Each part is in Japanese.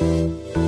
Música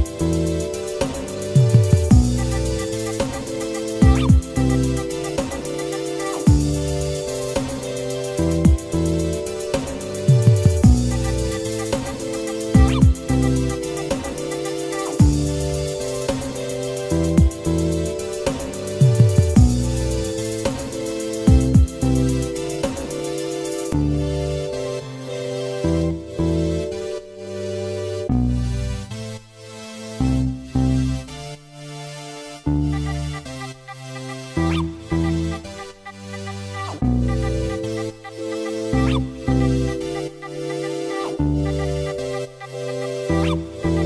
Thank you.